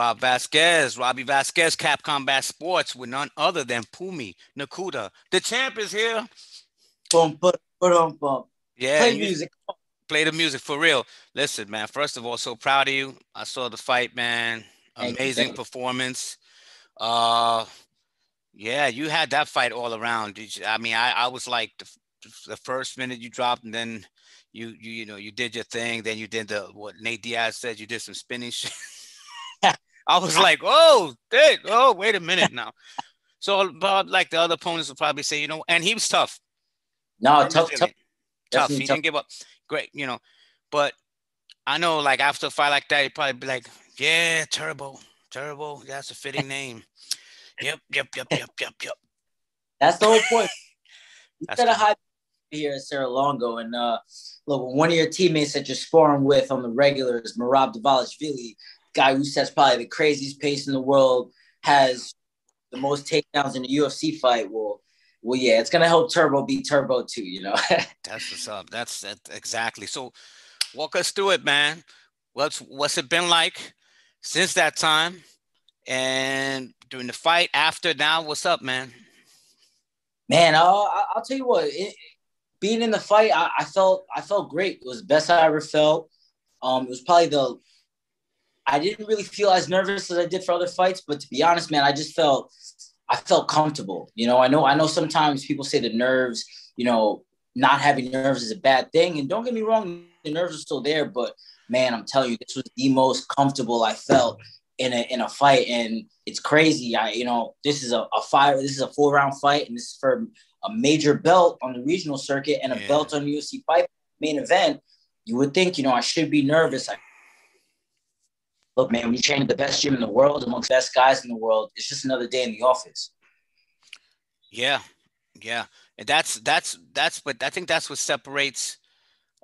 Rob Vasquez, Robbie Vasquez, Capcom Bass Sports with none other than Phumi Nkuta. The champ is here. Boom, boom, boom, boom. Yeah. Play music. Play the music for real. Listen, man. First of all, so proud of you. I saw the fight, man. Amazing performance. Uh, yeah, you had that fight all around. You, I mean, I, I was like the, the first minute you dropped, and then you you you know you did your thing. Then you did the what Nate Diaz said. You did some spinning shit. I was like, oh, hey, oh, wait a minute now. So, but like the other opponents will probably say, you know, and he was tough. No, tough, tough. tough. He tough. didn't give up. Great, you know. But I know, like after a fight like that, he'd probably be like, "Yeah, Turbo, Turbo, that's a fitting name." Yep, yep, yep, yep, yep, yep. That's the whole point. You That's set a high here at Serra Longo, and uh, look, one of your teammates that you're sparring with on the regular is Merab Dvalishvili, guy who sets probably the craziest pace in the world, has the most takedowns in a UFC fight. Well, well, yeah, it's gonna help Turbo beat Turbo too. You know. That's what's up. That's that exactly. So, walk us through it, man. What's what's it been like since that time, and during the fight after now? What's up, man? Man, I'll, I'll tell you what. It, being in the fight, I, I felt I felt great. It was the best I ever felt. Um, it was probably the. I didn't really feel as nervous as I did for other fights, but to be honest, man, I just felt I felt comfortable. You know, I know I know sometimes people say the nerves, you know, not having nerves is a bad thing, and don't get me wrong, the nerves are still there, but man, I'm telling you, this was the most comfortable I felt in a in a fight, and it's crazy. I you know, this is a, a five, this is a four round fight, and this is for a major belt on the regional circuit and a Yeah. belt on the UFC fight main event. You would think, you know, I should be nervous. I, look, man, we train at the best gym in the world amongst the best guys in the world. It's just another day in the office. Yeah, yeah, and that's that's that's but I think that's what separates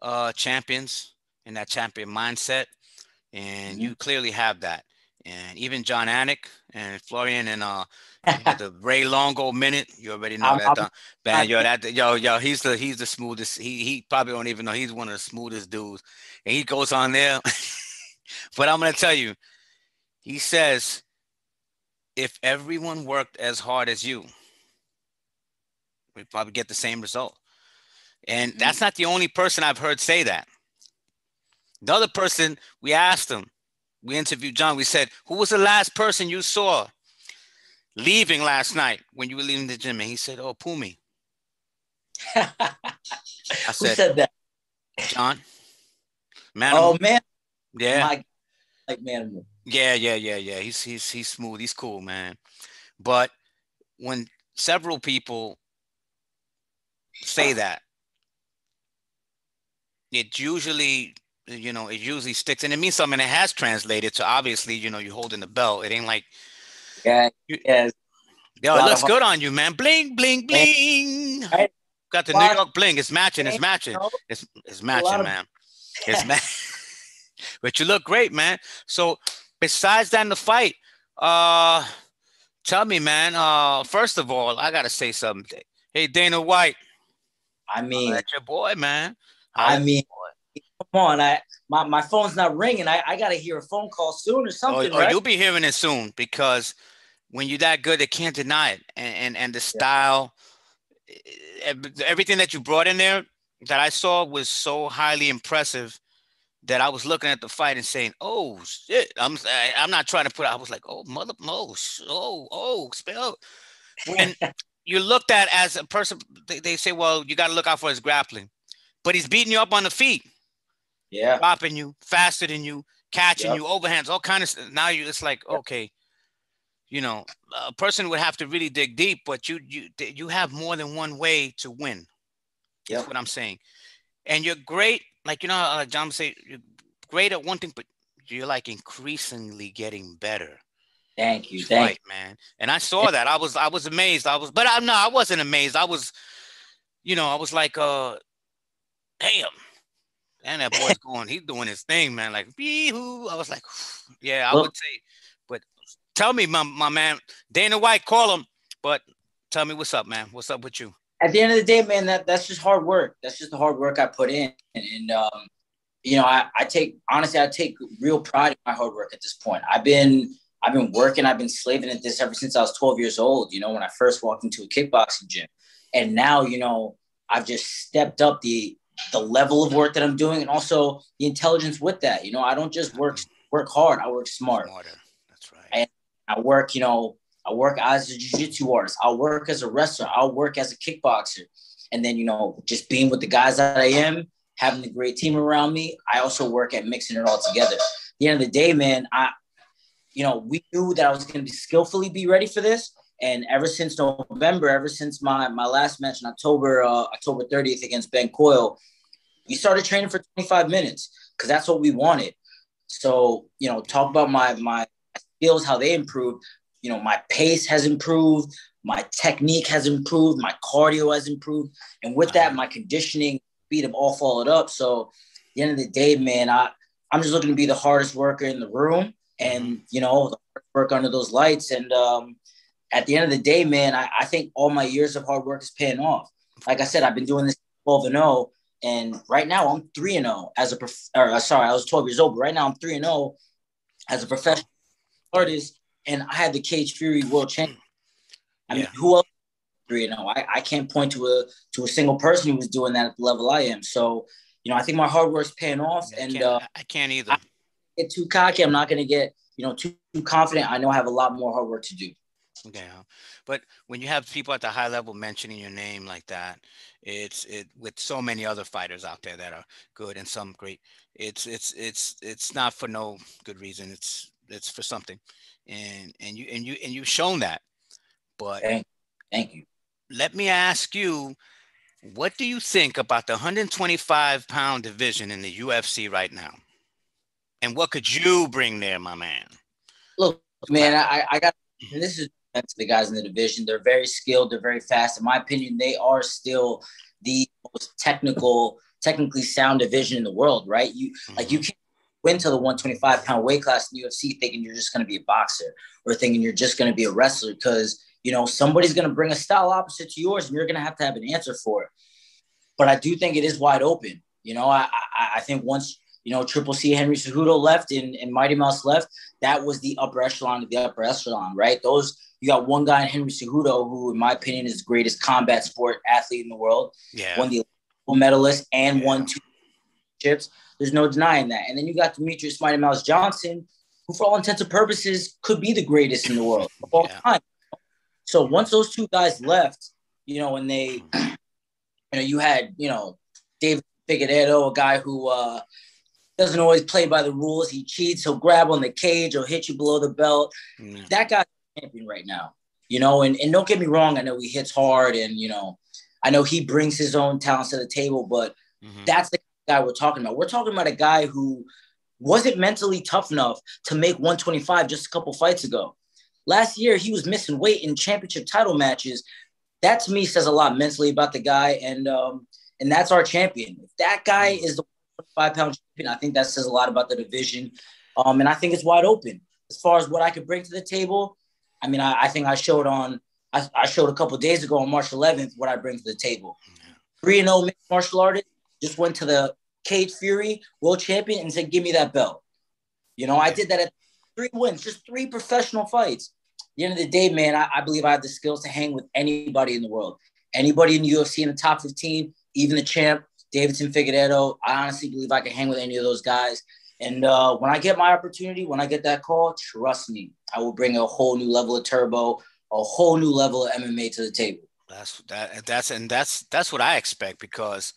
uh champions and that champion mindset, and Mhm. you clearly have that. And even Jon Anik and Florian and uh the Ray Longo minute, you already know I'm- that. I'm- man, yo, that yo, yo, he's the he's the smoothest. He he probably don't even know he's one of the smoothest dudes, and he goes on there. but I'm gonna tell you, he says, if everyone worked as hard as you, we probably get the same result. And Mhm. that's not the only person I've heard say that. The other person, we asked him, we interviewed John, we said, who was the last person you saw leaving last night when you were leaving the gym? And he said, oh, Phumi. I said, Who said, said that? John. Man, Oh man, yeah, my like man. yeah, yeah, yeah, yeah. He's he's he's smooth. He's cool, man. But when several people say that, it usually, you know, it usually sticks, and it means something. It has translated to obviously, you know, you're holding the belt. It ain't like, Yeah, yeah. yo, it looks good on you, man. Bling, bling, bling. Right. Got the New York bling. It's matching. It's matching. It's it's matching, man. It's man. But you look great, man. So besides that in the fight, uh tell me, man. Uh first of all, I gotta say something. Hey Dana White, I mean, that's your boy, man. I Holla- mean, come on. I my, my phone's not ringing. I, I gotta hear a phone call soon or oh, something, oh, right? you'll be hearing it soon because when you're that good, they can't deny it. And and, and the style, ev- everything that you brought in there that I saw was so highly impressive that I was looking at the fight and saying, "Oh shit!" I'm I- I'm not trying to put. I was like, "Oh mother, oh oh oh spell." When you looked at as a person, they, they say, "Well, you got to look out for his grappling," but he's beating you up on the feet, yeah. dropping you faster than you, catching Yep. you, overhands, all kind of. Now you, it's like okay, you know, a person would have to really dig deep, but you you you have more than one way to win. That's what I'm saying. And you're great, like you know, uh, John say you're great at one thing, but you're like increasingly getting better. Thank you. Thank fight, man. And I saw that. I was I was amazed. I was, but I'm no, I wasn't amazed. I was, you know, I was like, uh, damn. And that boy's going, he's doing his thing, man. Like, hoo. I was like, yeah, I Well- would say, but tell me, my, my man, Dana White, call him. But tell me what's up, man. What's up with you? At the end of the day, man, that that's just hard work. That's just the hard work I put in, and, and um, you know, I, I take honestly, I take real pride in my hard work at this point. I've been I've been working, I've been slaving at this ever since I was 12 years old, you know, when I first walked into a kickboxing gym. And now, you know, I've just stepped up the the level of work that I'm doing and also the intelligence with that. You know, I don't just work work hard, I work smart. Smarter. That's right. And I work, you know, I work as a jiu-jitsu artist, I'll work as a wrestler, I'll work as a kickboxer. And then, you know, just being with the guys that I am, having a great team around me, I also work at mixing it all together. At the end of the day, man, I you know, we knew that I was going to be skillfully be ready for this. And ever since November, ever since my my last match in October, uh, October 30th against Ben Coyle, we started training for 25 minutes because that's what we wanted. So, you know, talk about my my skills, how they improved. You know, my pace has improved, my technique has improved, my cardio has improved, and with that, my conditioning speed have all followed up. So, the end of the day, man, I I'm just looking to be the hardest worker in the room, and you know, work under those lights. And um, at the end of the day, man, I, I think all my years of hard work is paying off. Like I said, I've been doing this 12 and 0 and right now I'm three and 0 as a prof- or uh, sorry, I was 12 years old, but right now I'm three and 0 as a professional artist, and I had the Cage Fury World Champion. I mean, who else? Three and. I, I can't point to a to a single person who was doing that at the level I am. So you know, I think my hard work's paying off, yeah, and I can't, uh, I can't either. I get too cocky. I'm not going to get you know too, too confident. I know I have a lot more hard work to do. Yeah, but when you have people at the high level mentioning your name like that, it's it with so many other fighters out there that are good and some great. It's it's it's it's not for no good reason. It's it's for something, and and you and you and you've shown that. But thank, thank you. Let me ask you, what do you think about the 125 pound division in the UFC right now? And what could you bring there, my man? Look, man, I, I got this is to the guys in the division. They're very skilled. They're very fast. In my opinion, they are still the most technical, technically sound division in the world. Right? You mm-hmm. like you can't win to the 125 pound weight class in the UFC thinking you're just going to be a boxer or thinking you're just going to be a wrestler because you know somebody's going to bring a style opposite to yours and you're going to have to have an answer for it. But I do think it is wide open. You know, I I, I think once you know, Triple C Henry Cejudo left and, and Mighty Mouse left, that was the upper echelon of the upper echelon, right? Those you got one guy in Henry Cejudo, who, in my opinion, is the greatest combat sport athlete in the world. Yeah. Won the medalist and yeah. won two chips. There's no denying that. And then you got Demetrious Mighty Mouse Johnson, who, for all intents and purposes, could be the greatest in the world of all yeah. time. So once those two guys left, you know, when they, you know, you had, you know, Deiveson Figueiredo, a guy who uh, doesn't always play by the rules. He cheats. He'll grab on the cage. He'll hit you below the belt. Mm. That guy's champion right now. You know, and, and don't get me wrong. I know he hits hard, and you know, I know he brings his own talents to the table. But mm-hmm. that's the guy we're talking about. We're talking about a guy who wasn't mentally tough enough to make 125 just a couple fights ago. Last year, he was missing weight in championship title matches. That to me says a lot mentally about the guy, and um, and that's our champion. If that guy mm. is the five pound champion, I think that says a lot about the division. Um, and I think it's wide open as far as what I could bring to the table. I mean, I, I think I showed on, I, I showed a couple days ago on March 11th what I bring to the table. Three and zero oh martial artist just went to the Cage Fury World Champion and said, "Give me that belt." You know, I did that at three wins, just three professional fights. At the end of the day, man, I, I believe I have the skills to hang with anybody in the world. Anybody in the UFC in the top 15, even the champ, Deiveson Figueiredo. I honestly believe I can hang with any of those guys. And uh, when I get my opportunity, when I get that call, trust me, I will bring a whole new level of turbo, a whole new level of MMA to the table. That's that. That's and that's that's what I expect because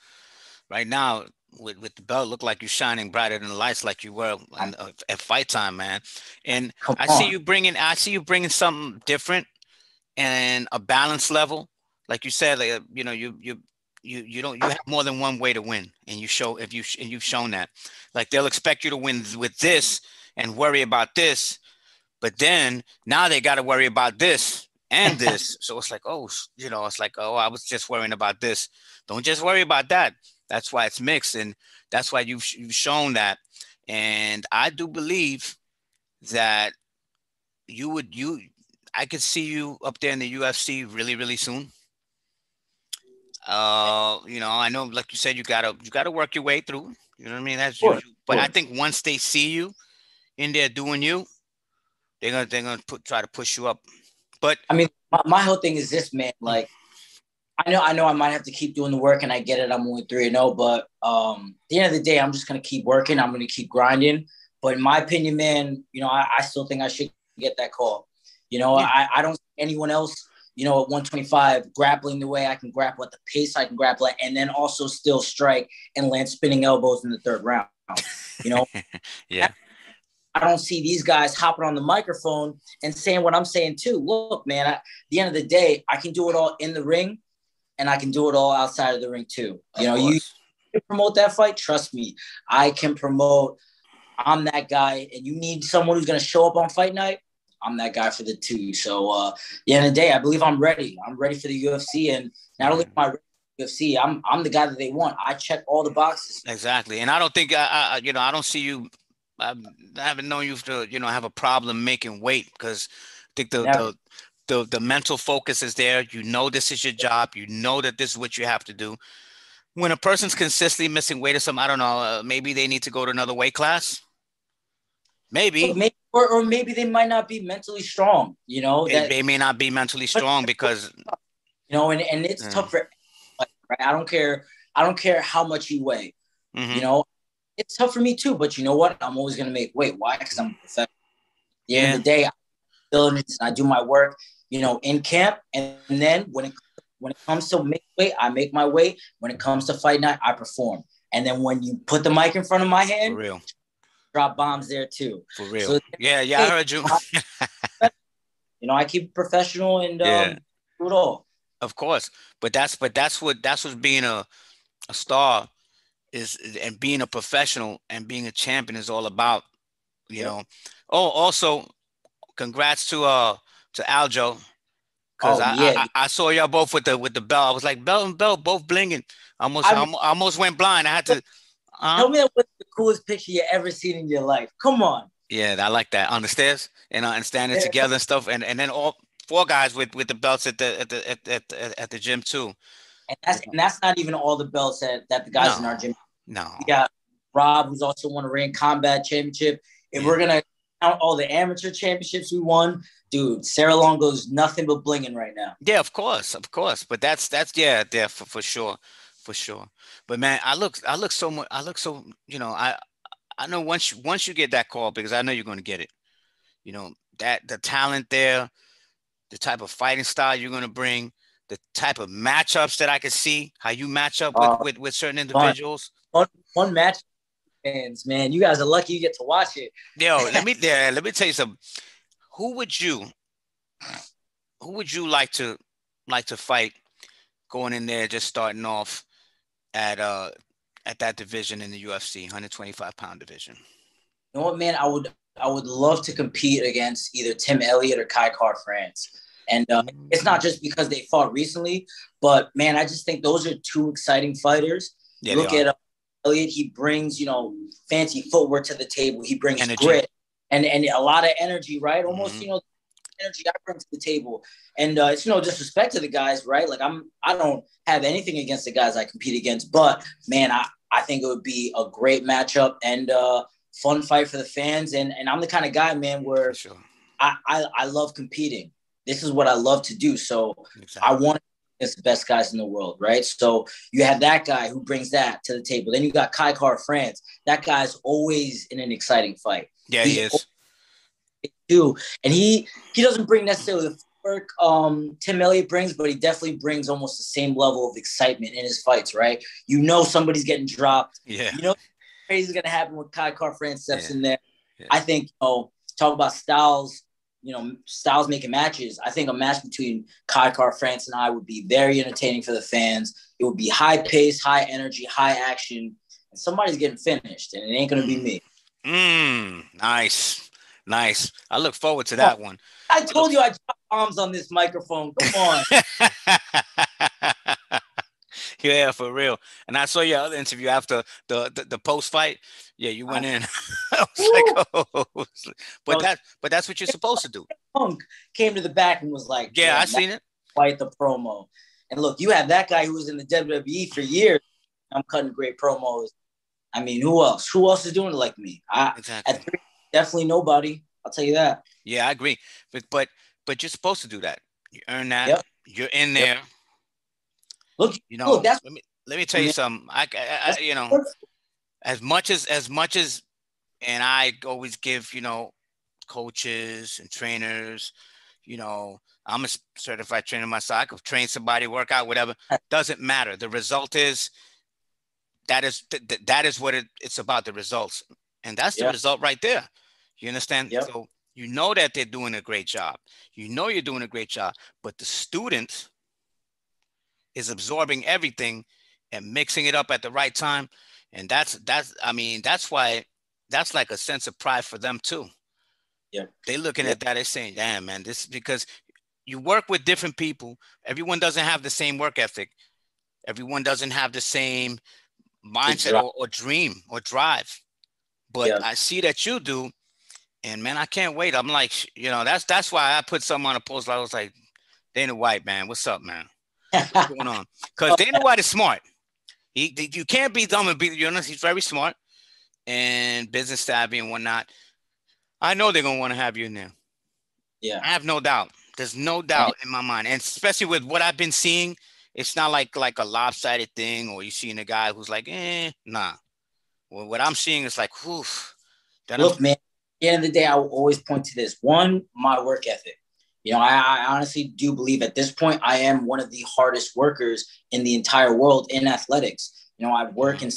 right now with, with the belt look like you're shining brighter than the lights like you were in, uh, at fight time, man. And Come I on. see you bringing I see you bringing something different and a balance level. Like you said, like, you know, you you you you don't you have more than one way to win and you show if you and you've shown that like they'll expect you to win with this and worry about this but then now they got to worry about this and this so it's like oh you know it's like oh i was just worrying about this don't just worry about that that's why it's mixed and that's why you've, you've shown that and i do believe that you would you i could see you up there in the ufc really really soon uh, you know, I know, like you said, you gotta you gotta work your way through. You know what I mean? That's sure, but sure. I think once they see you in there doing you, they're gonna they're gonna put try to push you up. But I mean, my, my whole thing is this, man. Like, I know I know I might have to keep doing the work, and I get it. I'm only three and zero, but um, at the end of the day, I'm just gonna keep working. I'm gonna keep grinding. But in my opinion, man, you know, I, I still think I should get that call. You know, yeah. I, I don't anyone else you know, at 125, grappling the way I can grapple at the pace I can grapple at, and then also still strike and land spinning elbows in the third round. You know, yeah. I don't see these guys hopping on the microphone and saying what I'm saying too. Look, man, at the end of the day, I can do it all in the ring and I can do it all outside of the ring too. You know, you promote that fight, trust me, I can promote. I'm that guy, and you need someone who's going to show up on fight night. I'm that guy for the two. So uh, the end of the day, I believe I'm ready. I'm ready for the UFC, and not only my UFC, I'm I'm the guy that they want. I check all the boxes. Exactly, and I don't think I, I you know I don't see you. I haven't known you to you know have a problem making weight because I think the, the the the mental focus is there. You know this is your job. You know that this is what you have to do. When a person's consistently missing weight or something, I don't know. Uh, maybe they need to go to another weight class. Maybe. maybe or, or maybe they might not be mentally strong, you know. That, they may not be mentally strong because you know, and, and it's tough for right. I don't care. I don't care how much you weigh. Mm-hmm. You know, it's tough for me too. But you know what? I'm always gonna make weight. Why? Because I'm a professional. the yeah. end of the day, I I do my work. You know, in camp, and, then when it when it comes to make weight, I make my weight. When it comes to fight night, I perform. And then when you put the mic in front of my hand, For real drop bombs there too. For real. So, yeah, yeah, I heard you. you know, I keep professional and um, yeah. do it all. Of course, but that's but that's what that's what being a a star is, and being a professional and being a champion is all about. You yeah. know. Oh, also, congrats to uh to Aljo. Cause oh, I, yeah. I, I, saw y'all both with the with the belt. I was like belt and belt, both blinging. Almost I, I almost went blind. I had to uh, Tell me that was the coolest picture you ever seen in your life. Come on. Yeah, I like that on the stairs and uh, and standing yeah. together and stuff, and, and then all four guys with, with the belts at the at the at, at, at the gym too. And that's and that's not even all the belts that, that the guys no. in our gym. No. We got Rob, who's also won a ring combat championship. If yeah. we're gonna all the amateur championships we won, dude, Serra Longo's nothing but blinging right now. Yeah, of course, of course. But that's that's yeah, yeah, for, for sure for sure. But man, I look, I look so much, I look so, you know, I, I know once you, once you get that call, because I know you're going to get it, you know, that the talent there, the type of fighting style you're going to bring, the type of matchups that I can see, how you match up with, uh, with, with, certain individuals. One, one match fans, man, you guys are lucky you get to watch it. Yo, let me, there, let me tell you something. Who would you, who would you like to, like to fight going in there, just starting off at uh at that division in the UFC, 125 pound division? You know what, man? I would I would love to compete against either Tim Elliott or Kai Kara-France. And uh, it's not just because they fought recently, but man, I just think those are two exciting fighters. Yeah, Look at uh, Elliott; he brings you know fancy footwork to the table. He brings energy. grit and and a lot of energy, right? Almost mm-hmm. you know energy I bring to the table. And uh, it's no disrespect to the guys, right? Like I'm, I don't have anything against the guys I compete against, but man, I, I think it would be a great matchup and uh, fun fight for the fans. And and I'm the kind of guy, man, where sure. I, I, I love competing. This is what I love to do. So exactly. I want against the best guys in the world, right? So you have that guy who brings that to the table. Then you got Kai Kara-France. That guy's always in an exciting fight. Yeah, He's he is too. And he he doesn't bring necessarily the work um, Tim Elliott brings, but he definitely brings almost the same level of excitement in his fights, right? You know somebody's getting dropped. Yeah. You know crazy is gonna happen when Kai Kara-France steps yeah. in there. Yeah. I think you know, talk about styles, you know, styles making matches. I think a match between Kai Kara-France and I would be very entertaining for the fans. It would be high pace, high energy, high action, and somebody's getting finished, and it ain't gonna be me. Mm, nice. Nice. I look forward to that one. I told you I dropped bombs on this microphone. Come on. yeah, for real. And I saw your other interview after the the, the post fight. Yeah, you went in. I was like, oh. but that but that's what you're supposed to do. Punk came to the back and was like, Yeah, I seen it. Quite the promo. And look, you have that guy who was in the WWE for years. I'm cutting great promos. I mean, who else? Who else is doing it like me? I exactly. at three definitely nobody. I'll tell you that. Yeah, I agree. But but but you're supposed to do that. You earn that. Yep. You're in there. Yep. Look, you know, look, that's, let me let me tell you something. I, I, I you know, as much as as much as, and I always give you know, coaches and trainers, you know, I'm a certified trainer myself. I could train somebody, work out, whatever. Doesn't matter. The result is that is th- that is what it, it's about. The results, and that's the result right there. You understand? Yep. So you know that they're doing a great job. You know you're doing a great job, but the student is absorbing everything and mixing it up at the right time. And that's that's I mean, that's why that's like a sense of pride for them too. Yeah. They looking yeah. at that, they're saying, damn man, this because you work with different people. Everyone doesn't have the same work ethic. Everyone doesn't have the same mindset or, or, dream or drive. But yeah. I see that you do, and man, I can't wait. I'm like, you know, that's that's why I put something on a post. I was like, Dana White, man, what's up, man? What's going on? Because Dana White is smart. He, you can't be dumb and be you know he's very smart and business savvy and whatnot. I know they're gonna want to have you in there. Yeah, I have no doubt. There's no doubt in my mind, and especially with what I've been seeing, it's not like like a lopsided thing, or you seeing a guy who's like, eh, nah. Well, what I'm seeing is like, whew. Look, I'm- man. At the end of the day, I will always point to this: one, my work ethic. You know, I, I, honestly do believe at this point I am one of the hardest workers in the entire world in athletics. You know, I work in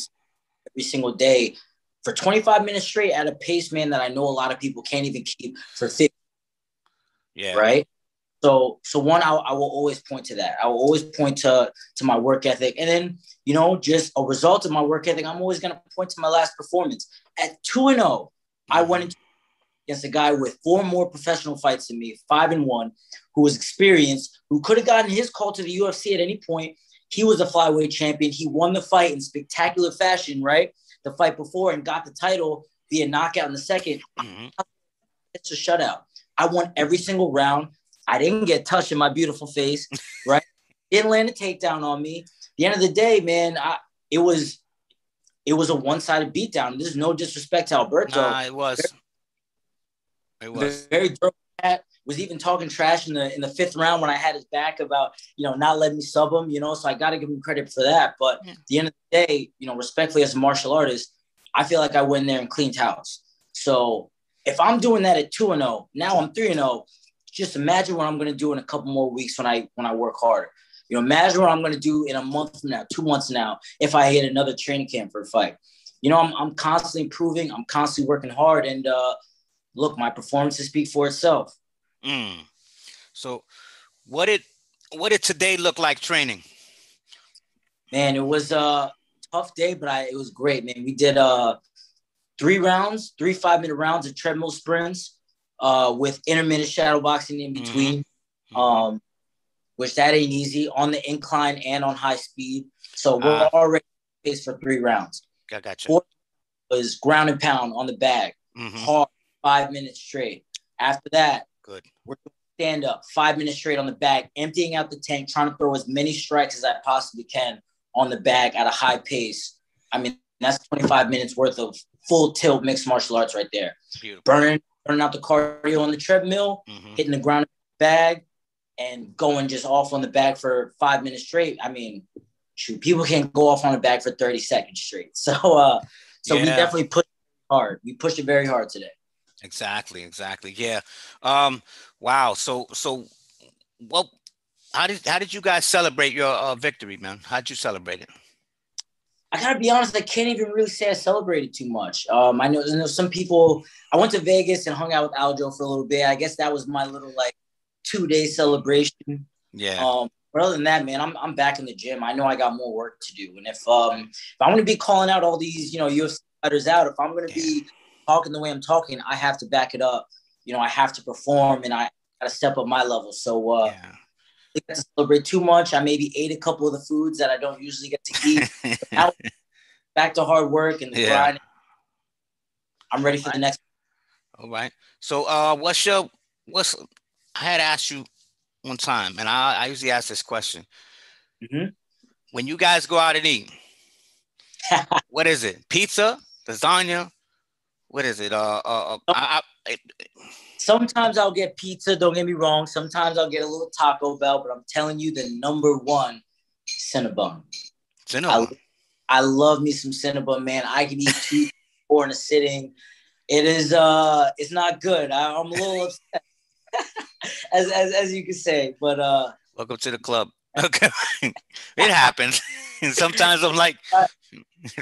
every single day for 25 minutes straight at a pace, man, that I know a lot of people can't even keep for 50. Yeah. Right. So, so one, I, I will always point to that. I will always point to to my work ethic, and then you know, just a result of my work ethic. I'm always going to point to my last performance at two and zero. Oh, I went mm-hmm. into against a guy with four more professional fights than me, five and one, who was experienced, who could have gotten his call to the UFC at any point. He was a flyweight champion. He won the fight in spectacular fashion, right? The fight before and got the title via knockout in the 2nd mm-hmm. It's a shutout. I won every single round. I didn't get touched in my beautiful face, right? didn't land a takedown on me. At the end of the day, man, I, it was it was a one-sided beatdown. There's no disrespect to Alberto. Nah, it was. It was very At, was even talking trash in the in the fifth round when I had his back about you know not letting me sub him. You know, so I got to give him credit for that. But yeah. at the end of the day, you know, respectfully as a martial artist, I feel like I went there and cleaned house. So if I'm doing that at two and zero, oh, now I'm three and zero. Oh, just imagine what I'm going to do in a couple more weeks when I when I work harder. You know, imagine what I'm going to do in a month from now, two months now, if I hit another training camp for a fight. You know, I'm, I'm constantly improving. I'm constantly working hard, and uh, look, my performances speak for itself. Mm. So, what did what did today look like training? Man, it was a tough day, but I it was great, man. We did uh three rounds, three five minute rounds of treadmill sprints, uh, with intermittent shadow boxing in mm-hmm. between. Mm-hmm. Um, which that ain't easy on the incline and on high speed. So we're uh, already paced for three rounds. I gotcha. Four was ground and pound on the bag, mm-hmm. hard five minutes straight. After that, good. We're stand up five minutes straight on the bag, emptying out the tank, trying to throw as many strikes as I possibly can on the bag at a high pace. I mean, that's 25 minutes worth of full tilt mixed martial arts right there. Beautiful. Burning, burning out the cardio on the treadmill, mm-hmm. hitting the ground bag, and going just off on the bag for five minutes straight. I mean, shoot, people can't go off on the bag for 30 seconds straight. So uh so yeah. we definitely pushed hard. We pushed it very hard today. Exactly, exactly. Yeah. Um, wow. So, so, well, how did how did you guys celebrate your uh, victory, man? How'd you celebrate it? I gotta be honest, I can't even really say I celebrated too much. Um, I know, I know some people. I went to Vegas and hung out with Aljo for a little bit. I guess that was my little like two day celebration. Yeah. Um, but other than that, man, I'm I'm back in the gym. I know I got more work to do, and if um if I'm gonna be calling out all these you know UFC fighters out, if I'm gonna yeah. be talking the way I'm talking, I have to back it up. You know, I have to perform and I got to step up my level. So, uh, yeah. I got to celebrate too much. I maybe ate a couple of the foods that I don't usually get to eat. now, back to hard work and the yeah. grind. I'm ready for the next. All right. So, uh, what's your what's I had asked you one time, and I, I usually ask this question. Mm-hmm. When you guys go out and eat, what is it? Pizza, lasagna, what is it? Uh, uh, uh I, I, sometimes I'll get pizza. Don't get me wrong. Sometimes I'll get a little Taco Bell, but I'm telling you, the number one Cinnabon. Cinnabon. I, I love me some Cinnabon, man. I can eat two, four in a sitting. It is uh, it's not good. I, am a little upset, as, as as you can say. But uh, welcome to the club. Okay, it happens. and sometimes I'm like,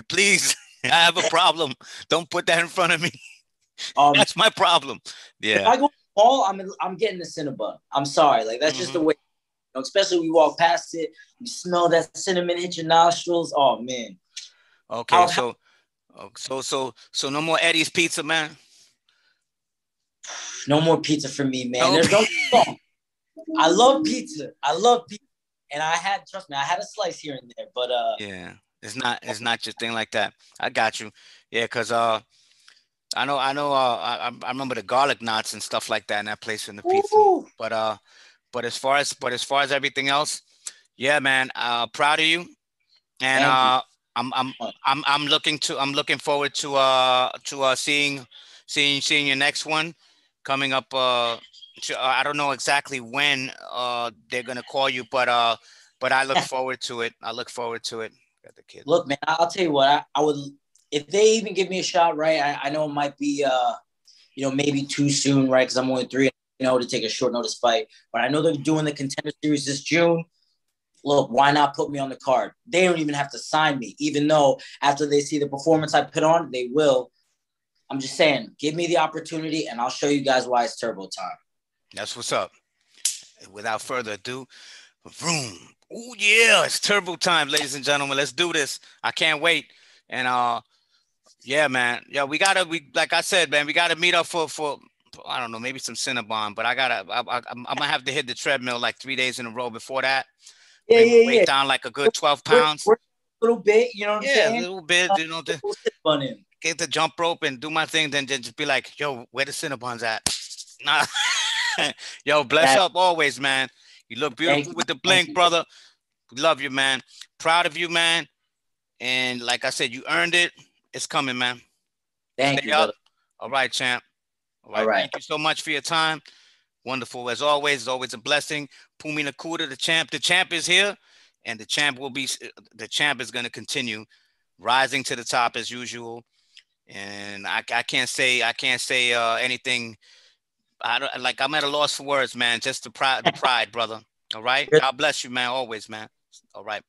please, I have a problem. Don't put that in front of me. Um, that's my problem. Yeah. If I go mall, I'm I'm getting the Cinnabon. I'm sorry, like that's mm-hmm. just the mm-hmm. way. You know, especially we walk past it, you smell that cinnamon hit your nostrils. Oh man. Okay, I'll so, have- so so so no more Eddie's Pizza, man. No more pizza for me, man. No. There's no. I love pizza. I love pizza, and I had trust me, I had a slice here and there, but uh. Yeah, it's not it's not just thing like that. I got you. Yeah, cause uh I know, I know. Uh, I, I remember the garlic knots and stuff like that in that place in the pizza. Ooh. But uh, but as far as but as far as everything else, yeah, man. Uh, proud of you, and uh, I'm I'm I'm I'm looking to I'm looking forward to uh to uh seeing seeing seeing your next one coming up. Uh, to, uh I don't know exactly when uh they're gonna call you, but uh, but I look forward to it. I look forward to it. Got the kid. Look, man, I'll tell you what. I, I would if they even give me a shot, right? I, I know it might be, uh, you know, maybe too soon, right? Because I'm only three, you know, to take a short notice fight. But I know they're doing the contender series this June. Look, why not put me on the card? They don't even have to sign me, even though after they see the performance I put on, they will. I'm just saying, give me the opportunity, and I'll show you guys why it's turbo time. That's what's up. Without further ado, vroom. Oh yeah, it's turbo time, ladies and gentlemen. Let's do this. I can't wait. And uh yeah, man. Yeah, we gotta. We like I said, man. We gotta meet up for for. I don't know, maybe some Cinnabon, but I gotta. I, I, I'm, gonna have to hit the treadmill like three days in a row before that. Yeah, yeah, weight yeah. down like a good twelve pounds. a little bit, you know what I'm saying? Yeah, a little bit, you know. The, get the jump rope and do my thing, then just be like, yo, where the Cinnabons at? Nah. yo, bless that, up always, man. You look beautiful with the blink, brother. Love you, man. Proud of you, man. And like I said, you earned it. It's coming, man. Thank Stay you. Up. All right, champ. All right. All right. Thank you so much for your time. Wonderful. As always, it's always a blessing. Phumi Nkuta, the champ. The champ is here, and the champ will be the champ is going to continue rising to the top as usual. And I, I can't say I can't say uh, anything. I don't like I'm at a loss for words, man. Just the pride, the pride, brother. All right. God bless you, man. Always, man. All right.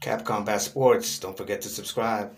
Capcom Bat Sports. Don't forget to subscribe.